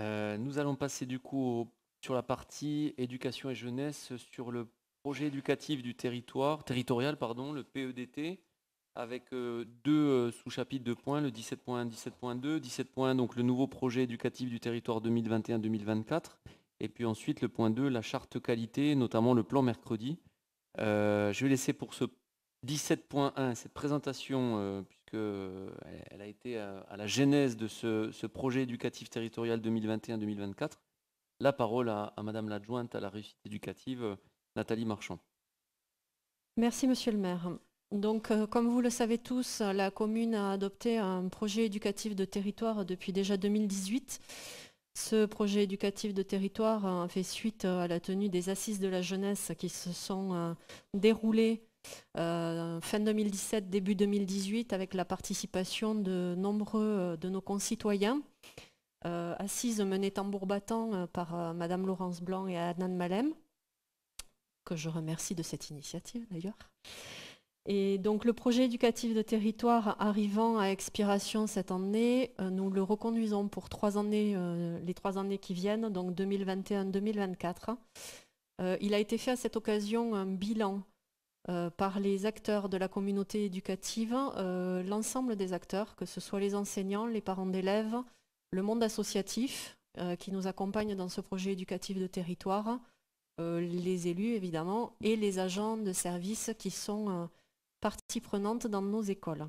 Euh, nous allons passer du coup sur la partie éducation et jeunesse sur le projet éducatif du territoire, territorial, pardon, le PEDT, avec euh, deux euh, sous-chapitres de points, le 17.1, 17.2. 17.1, donc le nouveau projet éducatif du territoire 2021-2024. Et puis ensuite, le point 2, la charte qualité, notamment le plan mercredi. Je vais laisser pour ce 17.1, cette présentation, euh, puisque euh, elle- a été à, la genèse de ce, projet éducatif territorial 2021-2024, la parole à, Madame l'adjointe à la réussite éducative, euh, Nathalie Marchand. Merci, Monsieur le maire. Donc, comme vous le savez tous, la commune a adopté un projet éducatif de territoire depuis déjà 2018. Ce projet éducatif de territoire fait suite à la tenue des assises de la jeunesse qui se sont déroulées fin 2017, début 2018, avec la participation de nombreux euh, de nos concitoyens. Euh, assises menées tambour battant euh, par euh, Madame Laurence Blanc et Adnan Malem, que je remercie de cette initiative d'ailleurs. Et donc le projet éducatif de territoire arrivant à expiration cette année, euh, nous le reconduisons pour trois années, euh, les trois années qui viennent, donc 2021-2024. Euh, il a été fait à cette occasion un bilan euh, par les acteurs de la communauté éducative, euh, l'ensemble des acteurs, que ce soit les enseignants, les parents d'élèves, le monde associatif euh, qui nous accompagne dans ce projet éducatif de territoire, les élus évidemment, et les agents de service qui sont partie prenante dans nos écoles.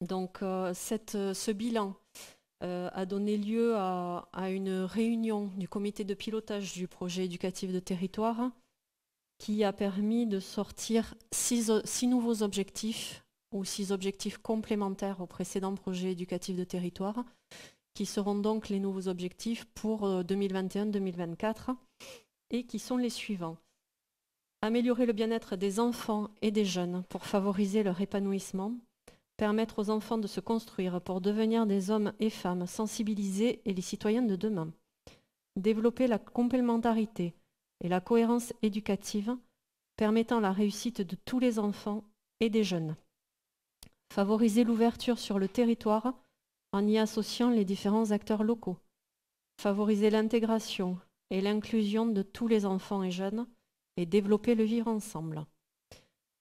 Donc ce bilan a donné lieu à une réunion du comité de pilotage du projet éducatif de territoire qui a permis de sortir six, nouveaux objectifs ou six objectifs complémentaires au précédent projet éducatif de territoire qui seront donc les nouveaux objectifs pour euh, 2021-2024 et qui sont les suivants. Améliorer le bien-être des enfants et des jeunes pour favoriser leur épanouissement, permettre aux enfants de se construire pour devenir des hommes et femmes sensibilisés et les citoyens de demain, développer la complémentarité et la cohérence éducative permettant la réussite de tous les enfants et des jeunes, favoriser l'ouverture sur le territoire en y associant les différents acteurs locaux, favoriser l'intégration et l'inclusion de tous les enfants et jeunes et développer le vivre ensemble.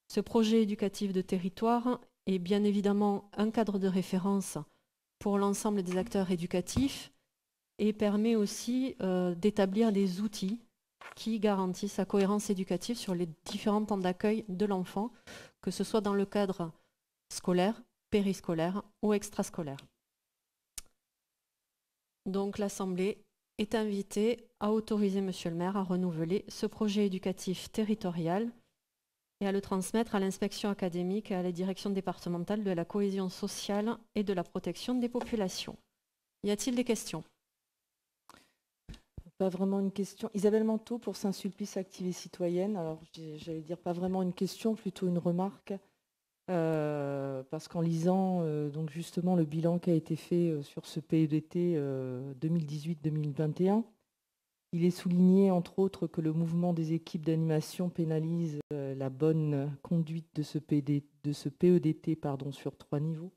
Ce projet éducatif de territoire est bien évidemment un cadre de référence pour l'ensemble des acteurs éducatifs et permet aussi euh, d'établir des outils qui garantissent sa cohérence éducative sur les différents temps d'accueil de l'enfant, que ce soit dans le cadre scolaire, périscolaire ou extrascolaire. Donc l'Assemblée est invitée à autoriser Monsieur le maire à renouveler ce projet éducatif territorial et à le transmettre à l'inspection académique et à la direction départementale de la cohésion sociale et de la protection des populations. Y a-t-il des questions? Pas vraiment une question. Isabelle Manteau pour Saint-Sulpice Active et Citoyenne. Alors, j'allais dire pas vraiment une question, plutôt une remarque. Euh, parce qu'en lisant euh, donc justement le bilan qui a été fait euh, sur ce PEDT euh, 2018-2021, il est souligné entre autres que le mouvement des équipes d'animation pénalise la bonne conduite de ce, PEDT pardon, sur trois niveaux.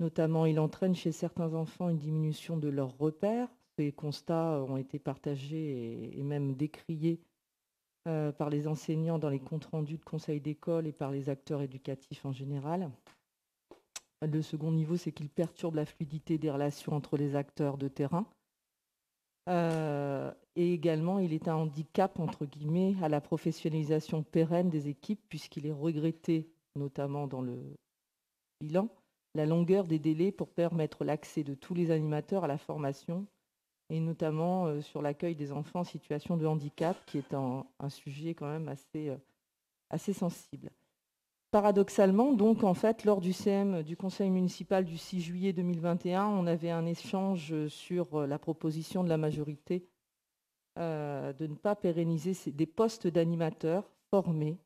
Notamment, il entraîne chez certains enfants une diminution de leurs repères. Ces constats ont été partagés et, même décriés euh, par les enseignants dans les comptes rendus de conseils d'école et par les acteurs éducatifs en général. Le second niveau, c'est qu'il perturbe la fluidité des relations entre les acteurs de terrain. Euh, et également, il est un handicap, entre guillemets, à la professionnalisation pérenne des équipes, puisqu'il est regretté, notamment dans le bilan, la longueur des délais pour permettre l'accès de tous les animateurs à la formation, et notamment euh, sur l'accueil des enfants en situation de handicap, qui est un, sujet quand même assez, euh, assez sensible. Paradoxalement, donc, en fait, lors du CM du Conseil municipal du 6 juillet 2021, on avait un échange sur euh, la proposition de la majorité de ne pas pérenniser des postes d'animateurs formés,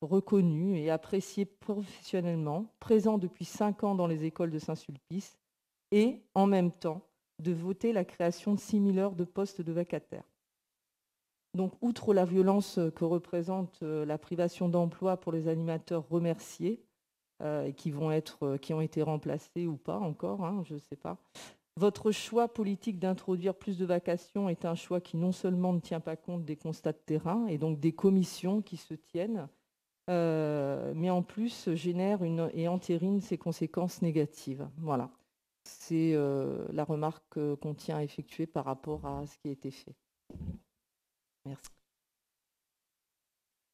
reconnus et appréciés professionnellement, présents depuis cinq ans dans les écoles de Saint-Sulpice, et en même temps de voter la création de 6 000 heures de postes de vacataires. Donc, outre la violence que représente euh, la privation d'emploi pour les animateurs remerciés, euh, qui, vont être, euh, qui ont été remplacés ou pas encore, hein, je ne sais pas, Votre choix politique d'introduire plus de vacations est un choix qui non seulement ne tient pas compte des constats de terrain et donc des commissions qui se tiennent, mais en plus génère et entérine ses conséquences négatives. Voilà. C'est euh, la remarque qu'on tient à effectuer par rapport à ce qui a été fait. Merci.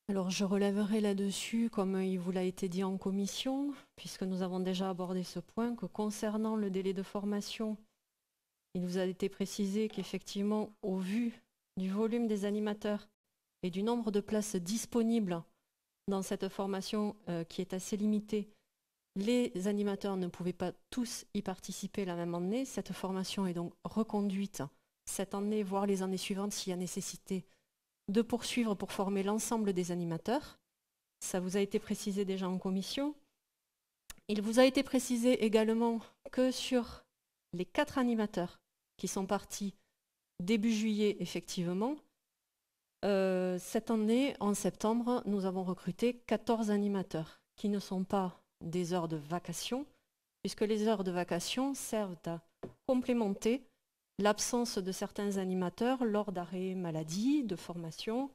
Alors je relèverai là-dessus, comme il vous l'a été dit en commission, puisque nous avons déjà abordé ce point, que concernant le délai de formation, il vous a été précisé qu'effectivement, au vu du volume des animateurs et du nombre de places disponibles dans cette formation euh, qui est assez limitée, les animateurs ne pouvaient pas tous y participer la même année. Cette formation est donc reconduite cette année, voire les années suivantes s'il y a nécessité de poursuivre pour former l'ensemble des animateurs. Ça vous a été précisé déjà en commission. Il vous a été précisé également que sur les quatre animateurs qui sont partis début juillet, effectivement, euh, cette année, en septembre, nous avons recruté 14 animateurs qui ne sont pas des heures de vacation, puisque les heures de vacation servent à complémenter l'absence de certains animateurs lors d'arrêts maladie, de formation,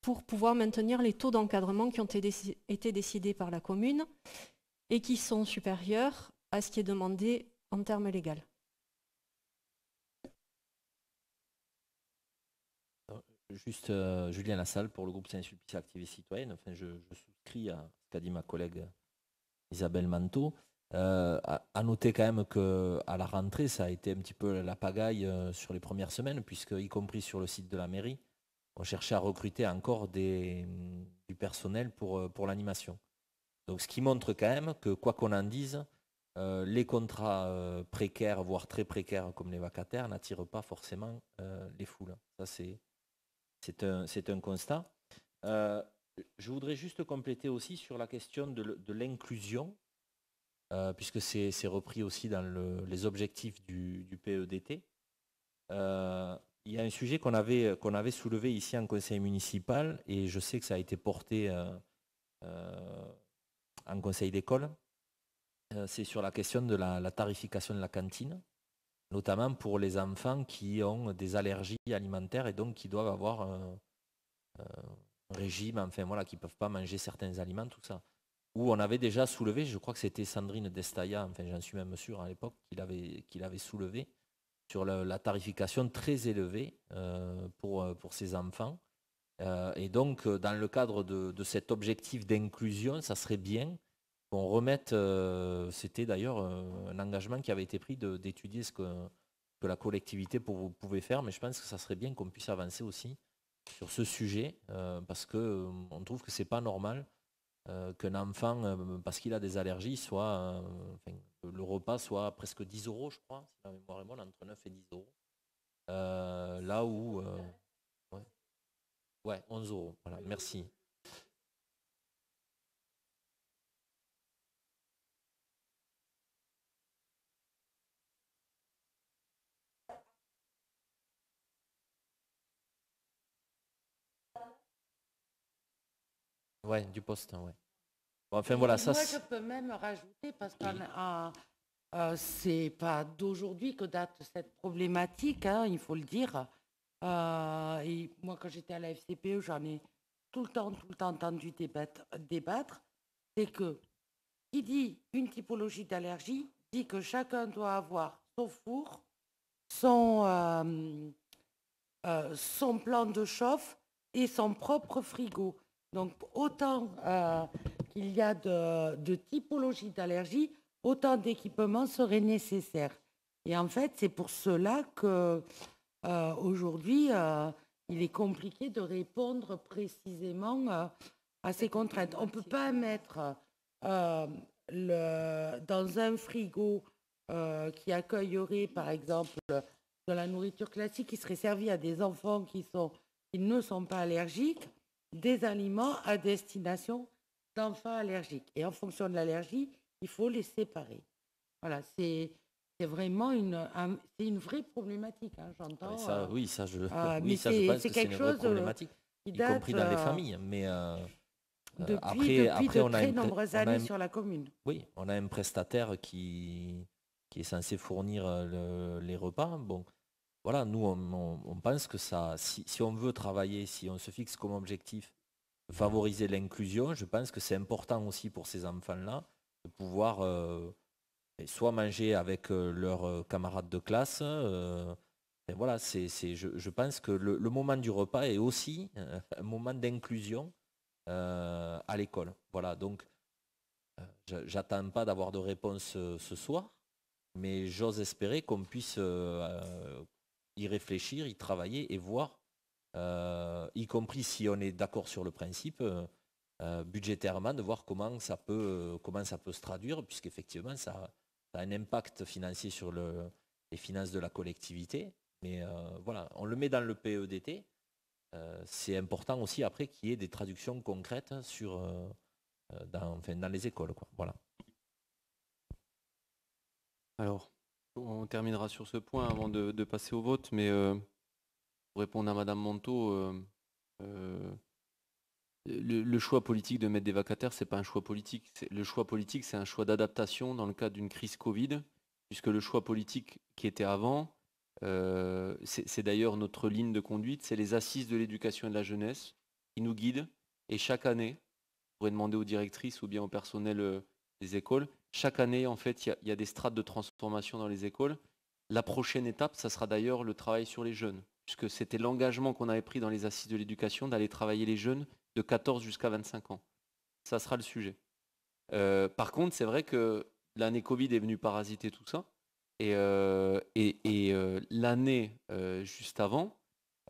pour pouvoir maintenir les taux d'encadrement qui ont été décidés par la commune et qui sont supérieurs à ce qui est demandé en termes légaux. Juste euh, Julien Lassalle pour le groupe Saint-Sulpice Activité Citoyenne. Enfin, je, souscris à ce qu'a dit ma collègue Isabelle Manteau. Euh, à, noter quand même qu'à la rentrée, ça a été un petit peu la pagaille euh, sur les premières semaines, puisque, y compris sur le site de la mairie, on cherchait à recruter encore des, du personnel pour, euh, pour l'animation. Donc, ce qui montre quand même que, quoi qu'on en dise, les contrats précaires, voire très précaires comme les vacataires, n'attirent pas forcément les foules. Ça, c'est un, constat. Euh, je voudrais juste compléter aussi sur la question de, l'inclusion, euh, puisque c'est repris aussi dans les objectifs du, PEDT. Euh, il y a un sujet qu'on avait, qu'on avait soulevé ici en conseil municipal, et je sais que ça a été porté en conseil d'école. c'est sur la question de la tarification de la cantine notamment pour les enfants qui ont des allergies alimentaires et donc qui doivent avoir régime, enfin voilà, qui ne peuvent pas manger certains aliments, tout ça. Où on avait déjà soulevé, je crois que c'était Sandrine Destaya, enfin j'en suis même sûr à l'époque, qu'il avait, avait soulevé sur la, tarification très élevée euh, pour, euh, pour ces enfants. Euh, et donc, dans le cadre de, de cet objectif d'inclusion, ça serait bien qu'on remette, c'était d'ailleurs un engagement qui avait été pris d'étudier ce que, que, la collectivité pouvait faire, mais je pense que ça serait bien qu'on puisse avancer aussi sur ce sujet, euh, parce que on trouve que c'est pas normal qu'un enfant, parce qu'il a des allergies, soit le repas soit presque 10 euros, je crois, si la mémoire est bonne, entre 9 et 10 euros. là où... Ouais. ouais, 11 euros. Voilà, merci. Ouais, du poste, ouais. enfin voilà, ça. Moi, je peux même rajouter parce que euh, c'est pas d'aujourd'hui que date cette problématique, hein, il faut le dire. Euh, et moi, quand j'étais à la FCPE, j'en ai tout le temps, tout le temps entendu débattre. débattre c'est que qui dit une typologie d'allergie dit que chacun doit avoir son four, son, euh, son plan de chauffe et son propre frigo. Donc, autant euh, qu'il y a de, de typologie d'allergie, autant d'équipements seraient nécessaires. Et en fait, c'est pour cela que euh, aujourd'hui, euh, il est compliqué de répondre précisément à ces contraintes. On ne peut pas mettre dans un frigo qui accueillerait, par exemple, de la nourriture classique qui serait servie à des enfants qui ne sont pas allergiques des aliments à destination d'enfants allergiques. Et en fonction de l'allergie, il faut les séparer. Voilà, c'est vraiment une, c'est une vraie problématique, hein, j'entends. Euh, oui, ça, je, euh, oui, ça, je pense que c'est une vraie euh, problématique, y compris dans les familles. Mais depuis, après, après, de on très a nombreuses années sur la commune. Oui, on a un prestataire qui, qui est censé fournir les repas. Bon, voilà, nous, on, pense que ça, si, on veut travailler, si on se fixe comme objectif favoriser l'inclusion, je pense que c'est important aussi pour ces enfants-là de pouvoir soit manger avec leurs camarades de classe. voilà, c'est, je, pense que le, moment du repas est aussi un moment d'inclusion à l'école. Voilà, donc j'attends pas d'avoir de réponse ce soir, mais j'ose espérer qu'on puisse y réfléchir, y travailler et voir, y compris si on est d'accord sur le principe, budgétairement, de voir comment ça peut, comment ça peut se traduire, puisqu'effectivement, ça, a un impact financier sur les finances de la collectivité. Mais voilà, on le met dans le PEDT. c'est important aussi après qu'il y ait des traductions concrètes sur, dans, dans les écoles. Quoi. Voilà. Alors, on terminera sur ce point avant de, passer au vote, mais pour répondre à Madame Monteau, le, choix politique de mettre des vacataires, c'est pas un choix politique. Le choix politique, c'est un choix d'adaptation dans le cadre d'une crise Covid, puisque le choix politique qui était avant, c'est d'ailleurs notre ligne de conduite, c'est les assises de l'éducation et de la jeunesse qui nous guident. Et chaque année, on pourrait demander aux directrices ou bien au personnel des écoles, chaque année, en fait, il y, a des strates de transformation dans les écoles. La prochaine étape, ça sera d'ailleurs le travail sur les jeunes, puisque c'était l'engagement qu'on avait pris dans les assises de l'éducation d'aller travailler les jeunes de 14 jusqu'à 25 ans. Ça sera le sujet. Euh, par contre, c'est vrai que l'année Covid est venue parasiter tout ça. Et, euh, euh, l'année juste avant,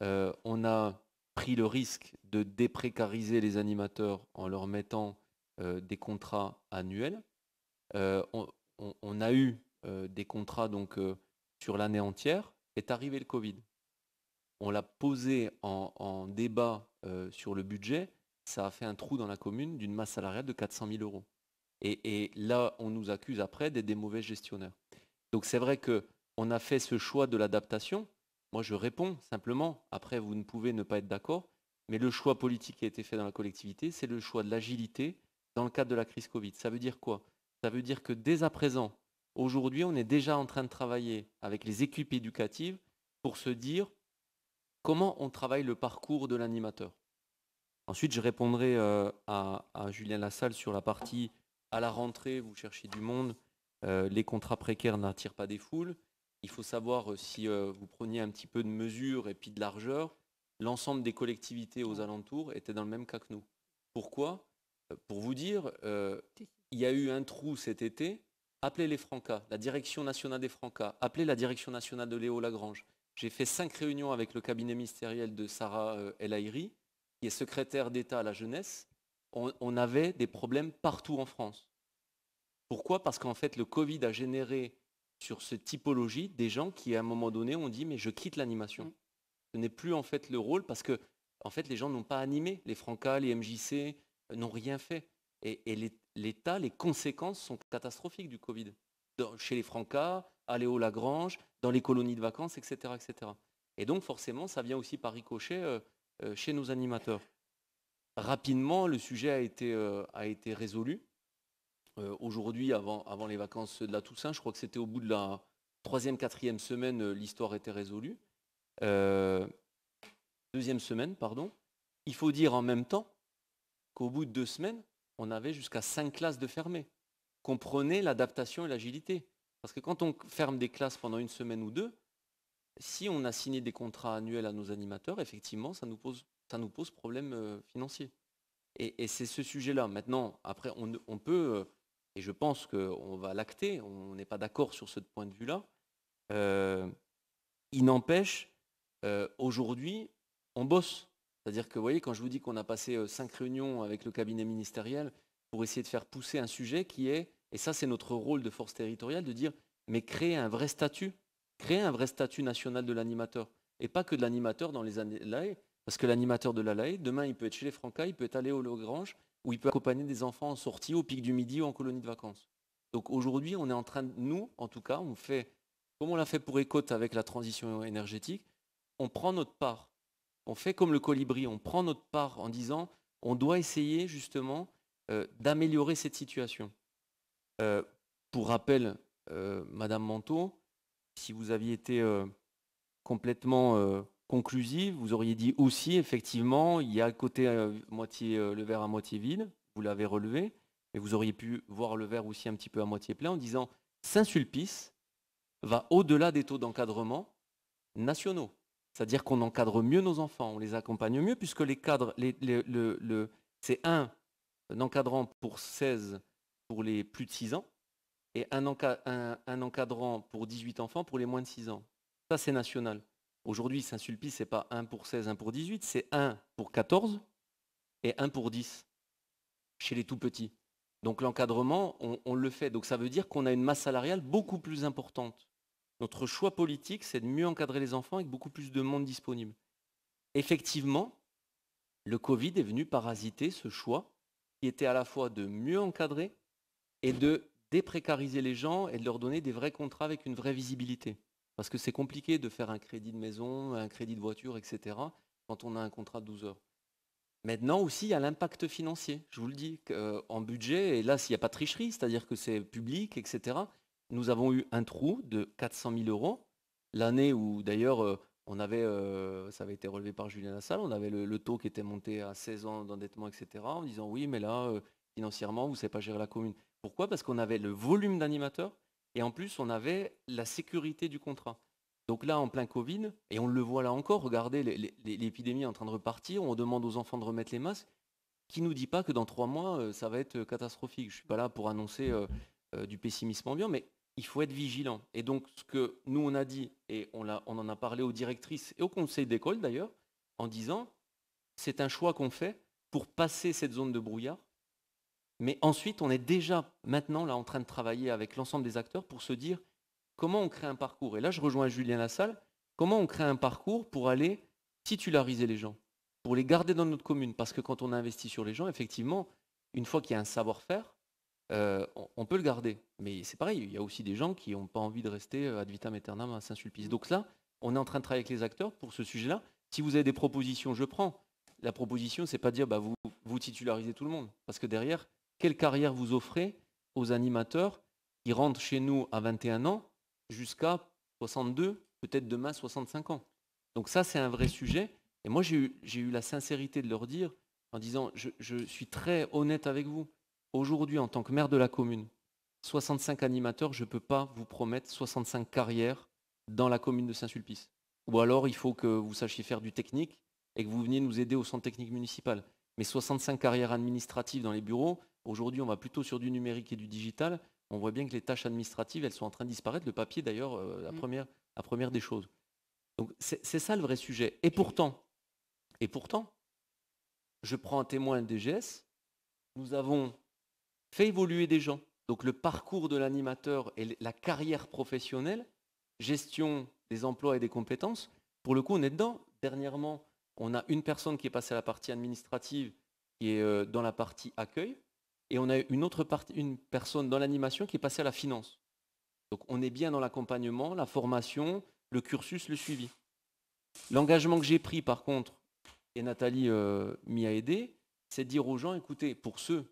on a pris le risque de déprécariser les animateurs en leur mettant des contrats annuels. Euh, on, a eu euh, des contrats donc euh, sur l'année entière, est arrivé le Covid. On l'a posé en, débat sur le budget, ça a fait un trou dans la commune d'une masse salariale de 400 000 euros. Et, là, on nous accuse après d'être des mauvais gestionnaires. Donc c'est vrai qu'on a fait ce choix de l'adaptation. Moi, je réponds simplement. Après, vous ne pouvez ne pas être d'accord. Mais le choix politique qui a été fait dans la collectivité, c'est le choix de l'agilité dans le cadre de la crise Covid. Ça veut dire quoi? Ça veut dire que dès à présent, aujourd'hui, on est déjà en train de travailler avec les équipes éducatives pour se dire comment on travaille le parcours de l'animateur. Ensuite, je répondrai euh, à, Julien Lassalle sur la partie à la rentrée, vous cherchez du monde, euh, les contrats précaires n'attirent pas des foules. Il faut savoir euh, si vous preniez un petit peu de mesure et puis de largeur, l'ensemble des collectivités aux alentours étaient dans le même cas que nous. Pourquoi? Pour vous dire, il y a eu un trou cet été, appelez les Francas, la direction nationale des Francas, appelez la direction nationale de Léo Lagrange. J'ai fait cinq réunions avec le cabinet ministériel de Sarah euh, El Haïri, qui est secrétaire d'État à la jeunesse. On, avait des problèmes partout en France. Pourquoi? Parce qu'en fait, le Covid a généré sur cette typologie des gens qui, à un moment donné, ont dit mais je quitte l'animation. Mmh. Ce n'est plus en fait le rôle parce que en fait, les gens n'ont pas animé. Les Francas, les MJC euh, n'ont rien fait. Et, l'État, les conséquences sont catastrophiques du Covid. chez les Francas, à Léo Lagrange, dans les colonies de vacances, etc., etc. Et donc forcément, ça vient aussi par ricochet euh, euh, chez nos animateurs. Rapidement, le sujet a été, euh, a été résolu. Aujourd'hui, avant, avant les vacances de la Toussaint, je crois que c'était au bout de la troisième, quatrième semaine, l'histoire était résolue. deuxième semaine, pardon. Il faut dire en même temps qu'au bout de deux semaines, on avait jusqu'à cinq classes de fermées. Comprenez l'adaptation et l'agilité. Parce que quand on ferme des classes pendant une semaine ou deux, si on a signé des contrats annuels à nos animateurs, effectivement, ça nous pose, problème euh, financier. Et, c'est ce sujet-là. Maintenant, après, on, peut, euh, et je pense qu'on va l'acter, on n'est pas d'accord sur ce point de vue-là. Euh, il n'empêche, aujourd'hui, on bosse. C'est-à-dire que, vous voyez, quand je vous dis qu'on a passé euh, cinq réunions avec le cabinet ministériel pour essayer de faire pousser un sujet qui est, et ça c'est notre rôle de force territoriale, de dire, mais créer un vrai statut, créer un vrai statut national de l'animateur, et pas que de l'animateur dans les années l'AE, parce que l'animateur de la LAE, demain il peut être chez les Francas, il peut être allé au Logrange, ou il peut accompagner des enfants en sortie au pic du midi ou en colonie de vacances. Donc aujourd'hui, on est en train de, nous, en tout cas, on fait, comme on l'a fait pour Écoute avec la transition énergétique, on prend notre part on fait comme le colibri, on prend notre part en disant on doit essayer justement euh, d'améliorer cette situation. Euh, pour rappel, Madame Manteau, si vous aviez été complètement conclusive, vous auriez dit aussi, effectivement, il y a côté le verre à moitié vide, vous l'avez relevé, et vous auriez pu voir le verre aussi un petit peu à moitié plein en disant Saint-Sulpice va au-delà des taux d'encadrement nationaux. C'est-à-dire qu'on encadre mieux nos enfants, on les accompagne mieux, puisque c'est un, encadrant pour 16 pour les plus de 6 ans, et un, encadrant pour 18 enfants pour les moins de 6 ans. Ça, c'est national. Aujourd'hui, Saint-Sulpice, ce n'est pas 1 pour 16, 1 pour 18, c'est 1 pour 14 et 1 pour 10 chez les tout petits. Donc l'encadrement, on, le fait. Donc ça veut dire qu'on a une masse salariale beaucoup plus importante. Notre choix politique, c'est de mieux encadrer les enfants avec beaucoup plus de monde disponible. Effectivement, le Covid est venu parasiter ce choix qui était à la fois de mieux encadrer et de déprécariser les gens et de leur donner des vrais contrats avec une vraie visibilité. Parce que c'est compliqué de faire un crédit de maison, un crédit de voiture, etc. quand on a un contrat de 12 heures. Maintenant aussi, il y a l'impact financier. Je vous le dis, en budget, et là, s'il n'y a pas de tricherie, c'est-à-dire que c'est public, etc., nous avons eu un trou de 400 000 euros. L'année où, d'ailleurs, euh, on avait, euh, ça avait été relevé par Julien Lassalle, on avait le, taux qui était monté à 16 ans d'endettement, etc., en disant oui, mais là, financièrement, vous ne savez pas gérer la commune. Pourquoi? Parce qu'on avait le volume d'animateurs et en plus, on avait la sécurité du contrat. Donc là, en plein Covid, et on le voit là encore, regardez, l'épidémie est en train de repartir, on demande aux enfants de remettre les masques. Qui nous dit pas que dans trois mois, euh, ça va être euh, catastrophique Je ne suis pas là pour annoncer euh, du pessimisme ambiant, mais il faut être vigilant. Et donc, ce que nous, on a dit, et on, on en a parlé aux directrices et au conseil d'école d'ailleurs, en disant, c'est un choix qu'on fait pour passer cette zone de brouillard. Mais ensuite, on est déjà maintenant là en train de travailler avec l'ensemble des acteurs pour se dire, comment on crée un parcours? Et là, je rejoins Julien Lassalle. Comment on crée un parcours pour aller titulariser les gens, pour les garder dans notre commune? Parce que quand on investit sur les gens, effectivement, une fois qu'il y a un savoir-faire, euh, on, peut le garder. Mais c'est pareil, il y a aussi des gens qui n'ont pas envie de rester euh, ad vitam aeternam à Saint-Sulpice. Donc là, on est en train de travailler avec les acteurs pour ce sujet-là. Si vous avez des propositions, je prends. La proposition, c'est pas dire bah, vous, vous titularisez tout le monde. Parce que derrière, quelle carrière vous offrez aux animateurs qui rentrent chez nous à 21 ans jusqu'à 62, peut-être demain 65 ans? Donc ça, c'est un vrai sujet. Et moi, j'ai eu, la sincérité de leur dire, en disant, je, suis très honnête avec vous. Aujourd'hui, en tant que maire de la commune, 65 animateurs, je ne peux pas vous promettre 65 carrières dans la commune de Saint-Sulpice. Ou alors, il faut que vous sachiez faire du technique et que vous veniez nous aider au centre technique municipal. Mais 65 carrières administratives dans les bureaux, aujourd'hui, on va plutôt sur du numérique et du digital on voit bien que les tâches administratives, elles sont en train de disparaître. Le papier, d'ailleurs, euh, la, mm. première, la première des choses. Donc c'est ça le vrai sujet. Et pourtant, et pourtant, je prends un témoin DGS, nous avons fait évoluer des gens. Donc le parcours de l'animateur et la carrière professionnelle, gestion des emplois et des compétences, pour le coup, on est dedans. Dernièrement, on a une personne qui est passée à la partie administrative, qui est euh, dans la partie accueil et on a une autre personne dans l'animation qui est passée à la finance. Donc on est bien dans l'accompagnement, la formation, le cursus, le suivi. L'engagement que j'ai pris par contre, et Nathalie euh, m'y a aidé, c'est de dire aux gens, écoutez, pour ceux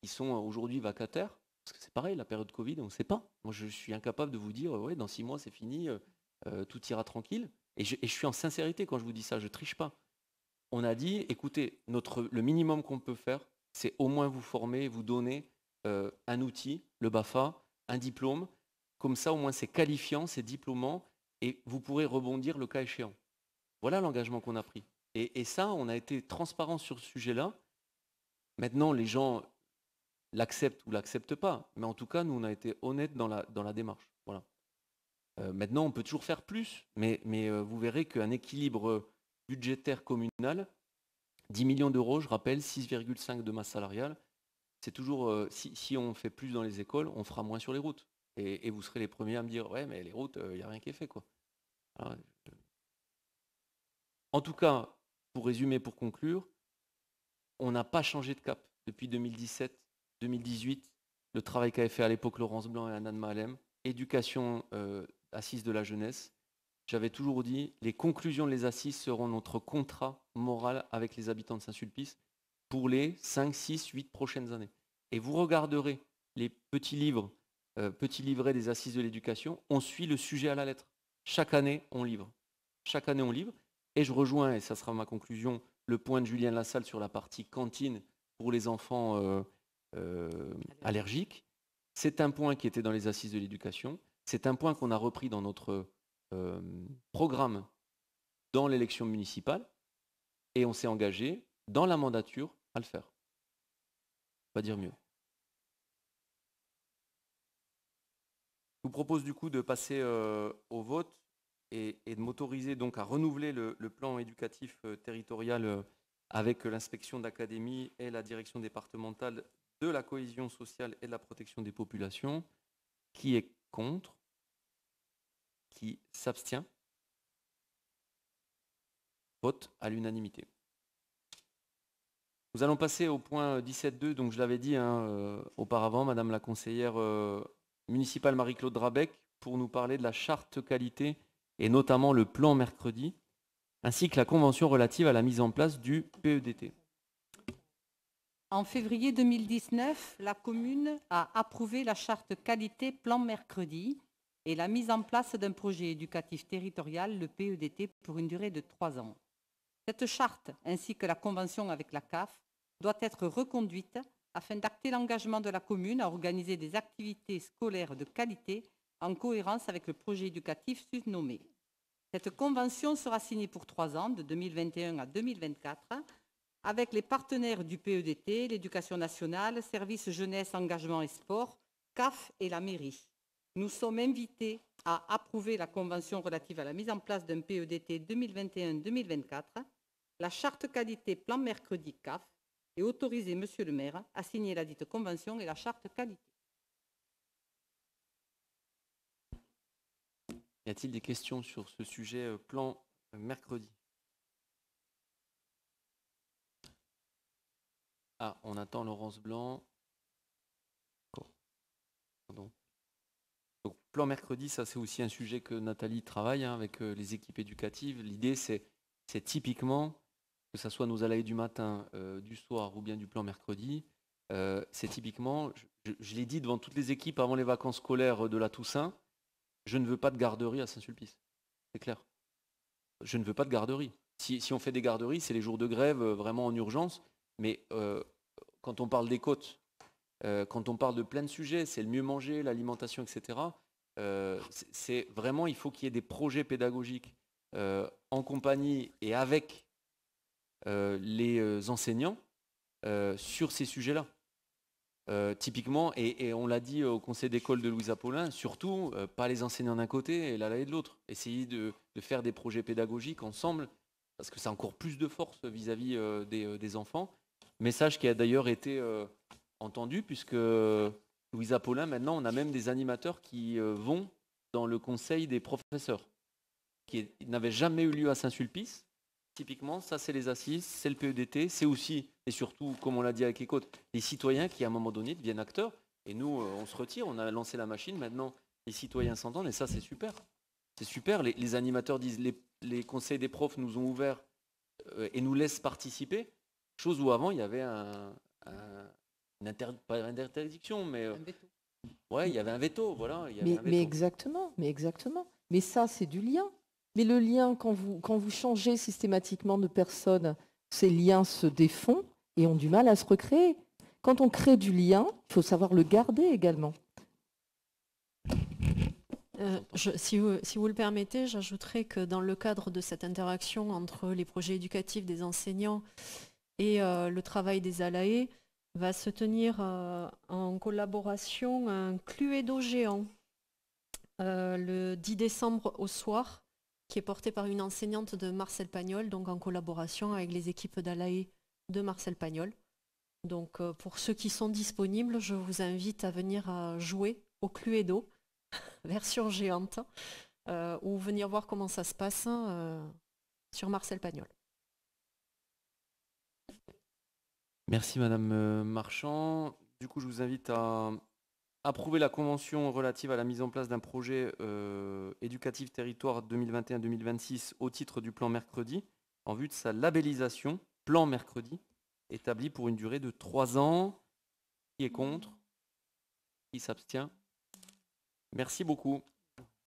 qui sont aujourd'hui vacataires, parce que c'est pareil, la période Covid, on ne sait pas. Moi, je suis incapable de vous dire, ouais, dans six mois, c'est fini, euh, euh, tout ira tranquille. Et je, et suis en sincérité quand je vous dis ça, je triche pas. On a dit, écoutez, notre, le minimum qu'on peut faire, c'est au moins vous former, vous donner euh, un outil, le BAFA, un diplôme. Comme ça, au moins, c'est qualifiant, c'est diplômant, et vous pourrez rebondir le cas échéant. Voilà l'engagement qu'on a pris. Et, ça, on a été transparent sur ce sujet-là. Maintenant, les gens l'acceptent ou l'acceptent pas, mais en tout cas, nous, on a été honnêtes dans la, démarche. Voilà. Euh, maintenant, on peut toujours faire plus, mais, euh, vous verrez qu'un équilibre budgétaire communal, 10 millions d'euros, je rappelle, 6,5 de masse salariale. C'est toujours, euh, si, on fait plus dans les écoles, on fera moins sur les routes. Et, vous serez les premiers à me dire, ouais, mais les routes, il n'y a rien qui est fait. En tout cas, pour résumer, pour conclure, on n'a pas changé de cap depuis 2017, 2018. Le travail qu'avait fait à l'époque Laurence Blanc et Anne Malem, éducation euh, assise de la jeunesse, j'avais toujours dit, les conclusions de les assises seront notre contrat moral avec les habitants de Saint-Sulpice pour les 5, 6, 8 prochaines années. Et vous regarderez les petits livres petit livret des assises de l'éducation, on suit le sujet à la lettre. Chaque année, on livre. Chaque année, on livre. Et je rejoins, et ça sera ma conclusion, le point de Julien Lassalle sur la partie cantine pour les enfants allergiques. C'est un point qui était dans les assises de l'éducation. C'est un point qu'on a repris dans notre programme dans l'élection municipale. Et on s'est engagé dans la mandature à le faire. Pas dire mieux. Je vous propose du coup de passer euh, au vote et, de m'autoriser donc à renouveler le, plan éducatif euh, territorial euh, avec l'inspection d'académie et la direction départementale de la cohésion sociale et de la protection des populations. Qui est contre Qui s'abstient Vote à l'unanimité. Nous allons passer au point 17.2, donc je l'avais dit hein, euh, auparavant, Madame la conseillère euh, municipale Marie-Claude Drabec, pour nous parler de la charte qualité et notamment le plan mercredi, ainsi que la convention relative à la mise en place du PEDT. En février 2019, la commune a approuvé la charte qualité plan mercredi et la mise en place d'un projet éducatif territorial, le PEDT, pour une durée de trois ans. Cette charte, ainsi que la convention avec la CAF, doit être reconduite afin d'acter l'engagement de la commune à organiser des activités scolaires de qualité en cohérence avec le projet éducatif surnommé. Cette convention sera signée pour trois ans, de 2021 à 2024, avec les partenaires du PEDT, l'Éducation nationale, Service jeunesse, engagement et sport, CAF et la mairie. Nous sommes invités à approuver la convention relative à la mise en place d'un PEDT 2021-2024, la charte qualité plan mercredi CAF et autoriser Monsieur le maire à signer la dite convention et la charte qualité. Y a-t-il des questions sur ce sujet euh, plan euh, mercredi? Ah, on attend Laurence Blanc. Pardon. Donc, plan mercredi, ça c'est aussi un sujet que Nathalie travaille hein, avec euh, les équipes éducatives. L'idée, c'est typiquement que ce soit nos alayes du matin, euh, du soir ou bien du plan mercredi, euh, c'est typiquement, je, l'ai dit devant toutes les équipes avant les vacances scolaires de la Toussaint, je ne veux pas de garderie à Saint-Sulpice. C'est clair. Je ne veux pas de garderie. Si, on fait des garderies, c'est les jours de grève vraiment en urgence. Mais quand on parle des côtes, quand on parle de plein de sujets, c'est le mieux manger, l'alimentation, etc. c'est vraiment, il faut qu'il y ait des projets pédagogiques en compagnie et avec euh, les euh, enseignants euh, sur ces sujets-là. typiquement, et, on l'a dit au conseil d'école de Louise Apollin, surtout pas les enseignants d'un côté et la de l'autre. Essayer de, faire des projets pédagogiques ensemble, parce que c'est encore plus de force vis-à-vis des, enfants. Message qui a d'ailleurs été entendu, puisque Louise Apollin, maintenant, on a même des animateurs qui vont dans le conseil des professeurs, qui n'avait jamais eu lieu à Saint-Sulpice, Typiquement, ça c'est les assises, c'est le PEDT, c'est aussi, et surtout, comme on l'a dit avec Écoute, les citoyens qui à un moment donné deviennent acteurs. Et nous, euh, on se retire, on a lancé la machine, maintenant les citoyens s'entendent, et ça c'est super. C'est super, les, animateurs disent, les, conseils des profs nous ont ouvert euh, et nous laissent participer, chose où avant il y avait un, une pas une interdiction, mais... Euh, ouais, il y avait un veto, voilà. mais exactement, mais exactement. Mais ça, c'est du lien. Mais le lien, quand vous, quand vous changez systématiquement de personne, ces liens se défont et ont du mal à se recréer. Quand on crée du lien, il faut savoir le garder également. Euh, si, vous, si, vous, le permettez, j'ajouterais que dans le cadre de cette interaction entre les projets éducatifs des enseignants et euh, le travail des ALAE, va se tenir euh, en collaboration un Cluedo géant le 10 décembre au soir qui est porté par une enseignante de Marcel Pagnol, donc en collaboration avec les équipes d'Alae de Marcel Pagnol. Donc euh, pour ceux qui sont disponibles, je vous invite à venir à jouer au Cluedo, version géante, euh, ou venir voir comment ça se passe euh, sur Marcel Pagnol. Merci Madame Marchand. Du coup, je vous invite à approuver la convention relative à la mise en place d'un projet euh, éducatif territoire 2021-2026 au titre du plan mercredi, en vue de sa labellisation, plan mercredi, établi pour une durée de trois ans. Qui est contre? Qui s'abstient? Merci beaucoup.